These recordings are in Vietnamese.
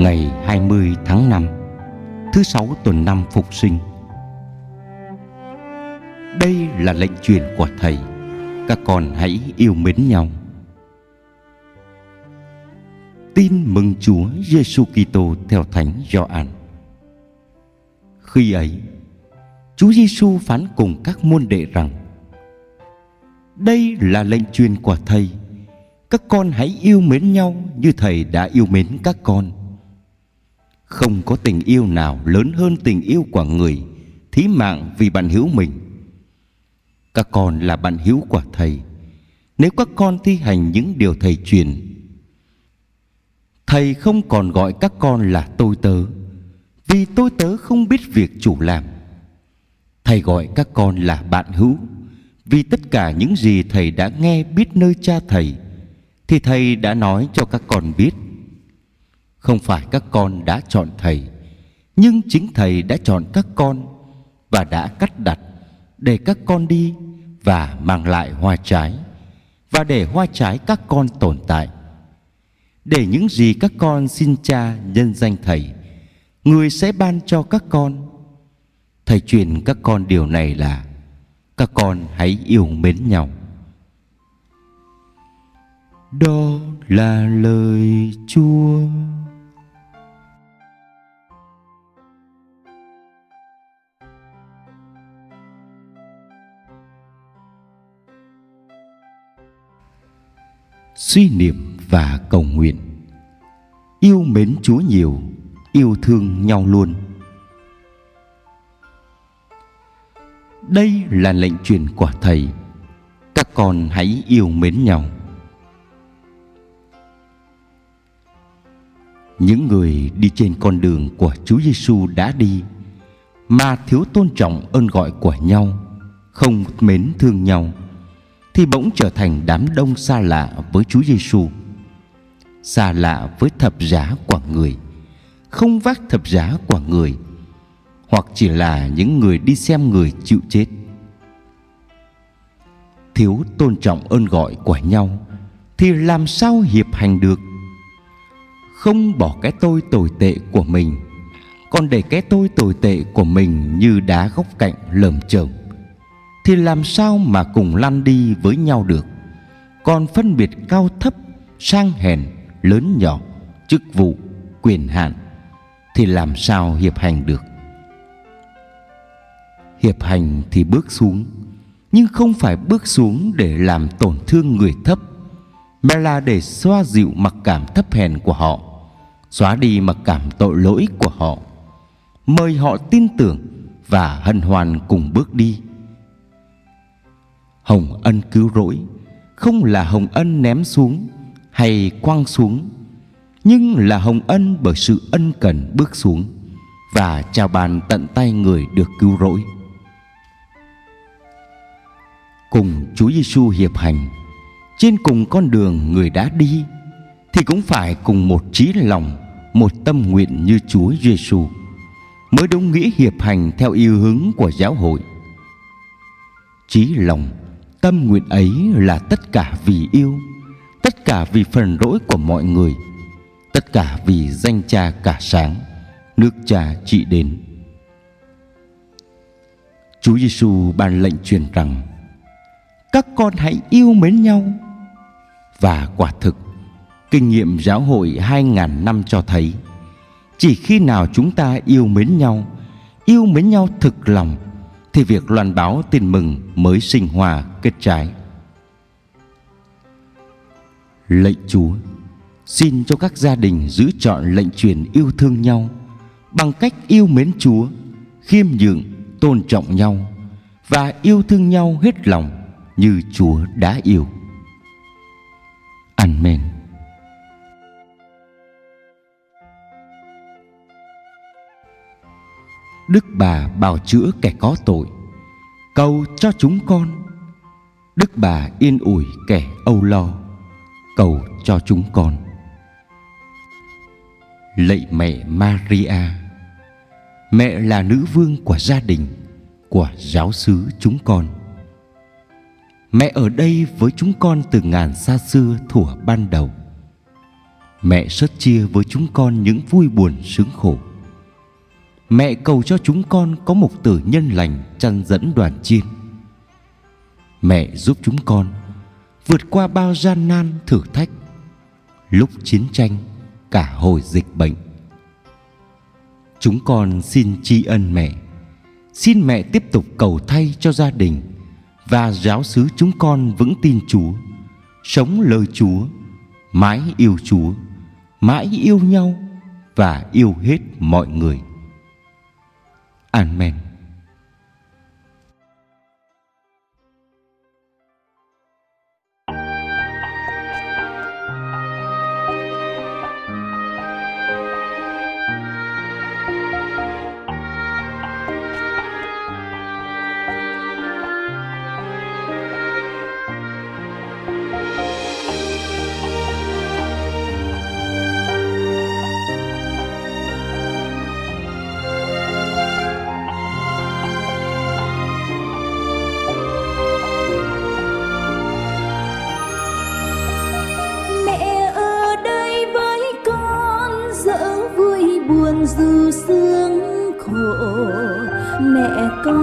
Ngày 20 tháng 5 Thứ sáu tuần năm phục sinh Đây là lệnh truyền của Thầy Các con hãy yêu mến nhau Tin mừng Chúa Giêsu Kitô theo Thánh Gioan. Khi ấy, Chúa Giêsu phán cùng các môn đệ rằng: Đây là lệnh truyền của Thầy, các con hãy yêu mến nhau như Thầy đã yêu mến các con. Không có tình yêu nào lớn hơn tình yêu của người, thí mạng vì bạn hữu mình. Các con là bạn hữu của Thầy. Nếu các con thi hành những điều Thầy truyền, Thầy không còn gọi các con là tôi tớ, Vì tôi tớ không biết việc chủ làm Thầy gọi các con là bạn hữu, Vì tất cả những gì thầy đã nghe biết nơi cha thầy, Thì thầy đã nói cho các con biết không phải các con đã chọn thầy, Nhưng chính thầy đã chọn các con Và đã cắt đặt Để các con đi Và mang lại hoa trái Và để hoa trái các con tồn tại. Để những gì các con xin cha nhân danh thầy, người sẽ ban cho các con. Thầy truyền các con điều này là các con hãy yêu mến nhau. Đó là lời chúa. Suy niệm và cầu nguyện. Yêu mến chúa nhiều yêu thương nhau luôn. Đây là lệnh truyền của thầy. Các con hãy yêu mến nhau. Những người đi trên con đường của Chúa Giêsu đã đi mà thiếu tôn trọng ơn gọi của nhau, không mến thương nhau thì bỗng trở thành đám đông xa lạ với Chúa Giêsu xa lạ với thập giá của người, không vác thập giá của người, hoặc chỉ là những người đi xem người chịu chết. Thiếu tôn trọng ơn gọi của nhau thì làm sao hiệp hành được? Không bỏ cái tôi tồi tệ của mình, còn để cái tôi tồi tệ của mình như đá góc cạnh lởm chởm thì làm sao mà cùng lăn đi với nhau được? Còn phân biệt cao thấp, sang hèn, lớn nhỏ, chức vụ, quyền hạn, thì làm sao hiệp hành được? Hiệp hành thì bước xuống, nhưng không phải bước xuống để làm tổn thương người thấp, mà là để xoa dịu mặc cảm thấp hèn của họ, xóa đi mặc cảm tội lỗi của họ. Mời họ tin tưởng và hân hoan cùng bước đi hồng ân cứu rỗi. Không là hồng ân ném xuống hay quăng xuống, nhưng là hồng ân bởi sự ân cần bước xuống và chào bàn tận tay người được cứu rỗi. Cùng Chúa Giêsu hiệp hành, trên cùng con đường người đã đi, thì cũng phải cùng một trí lòng, một tâm nguyện như Chúa Giêsu mới đúng nghĩa hiệp hành theo yêu hướng của giáo hội. Trí lòng tâm nguyện ấy là tất cả vì yêu, tất cả vì phần lỗi của mọi người, tất cả vì danh cha cả sáng, nước cha trị đến. Chúa Giêsu ban lệnh truyền rằng, các con hãy yêu mến nhau. Và quả thực, kinh nghiệm giáo hội hai ngàn năm cho thấy, chỉ khi nào chúng ta yêu mến nhau, yêu mến nhau thực lòng thì việc loan báo tin mừng mới sinh hòa kết trái lệnh Chúa xin cho các gia đình giữ chọn lệnh truyền yêu thương nhau bằng cách yêu mến Chúa, khiêm nhường, tôn trọng nhau và yêu thương nhau hết lòng như Chúa đã yêu. Amen. Đức bà bào chữa kẻ có tội, cầu cho chúng con. Đức bà yên ủi kẻ âu lo. Cầu cho chúng con. Lạy mẹ maria mẹ là nữ vương của gia đình của giáo xứ chúng con. Mẹ ở đây với chúng con từ ngàn xa xưa thuở ban đầu. Mẹ sớt chia với chúng con những vui buồn sướng khổ mẹ cầu cho chúng con có một tử nhân lành chăn dẫn đoàn chiên. Mẹ giúp chúng con vượt qua bao gian nan thử thách. Lúc chiến tranh, cả hồi dịch bệnh. Chúng con xin tri ân mẹ. Xin mẹ tiếp tục cầu thay cho gia đình và giáo xứ chúng con vững tin chúa, sống lời chúa, mãi yêu chúa, mãi yêu nhau và yêu hết mọi người amen.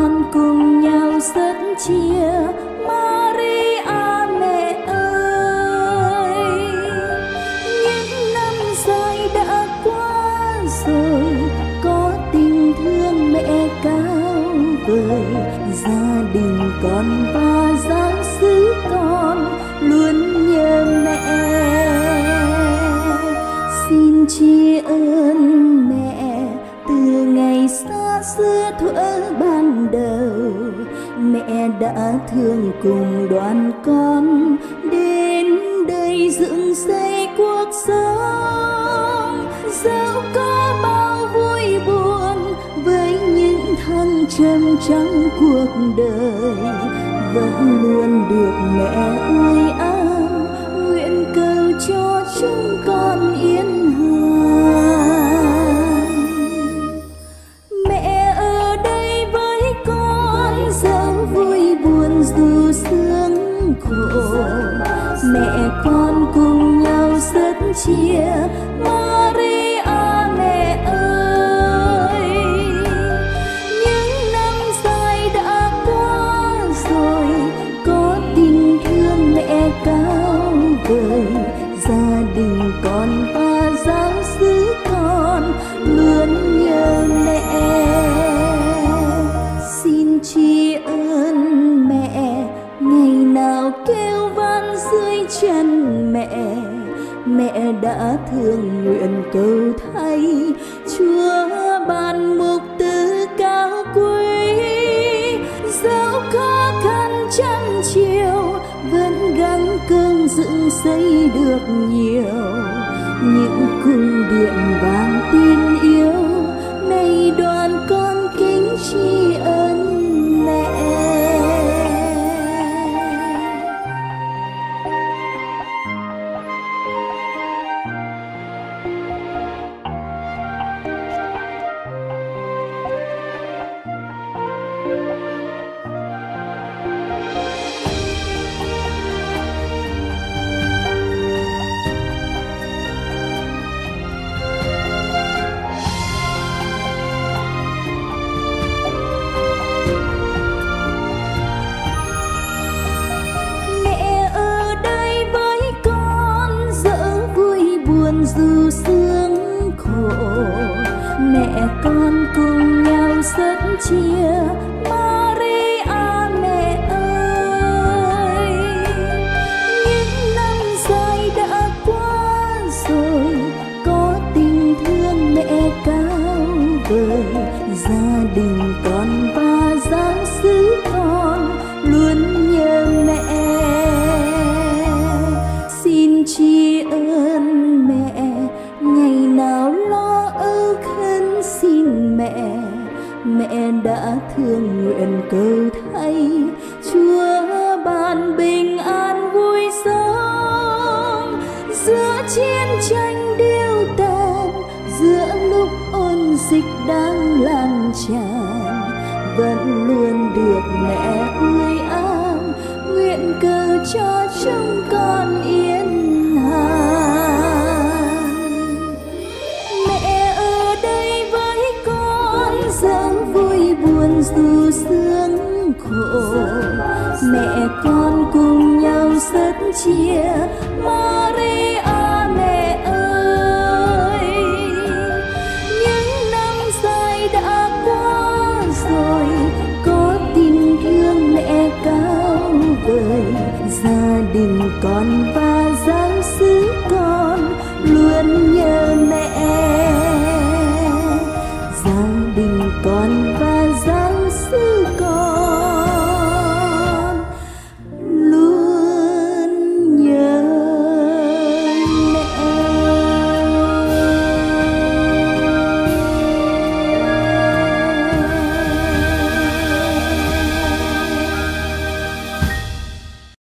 Con cùng nhau rất chia mai thương cùng đoàn con đến đây dựng xây cuộc sống. Dẫu có bao vui buồn với những thăng trầm trong cuộc đời, vẫn luôn được mẹ ơi áo mẹ con cùng nhau rất chia thương nguyện cầu thay. Chúa ban mục tử cao quý, dẫu khó khăn trăm chiều, vẫn gắng cơn dựng xây được nhiều. Những cung điện vàng tin mẹ con cùng nhau rất chia đã thương nguyện cầu thay. Chia Maria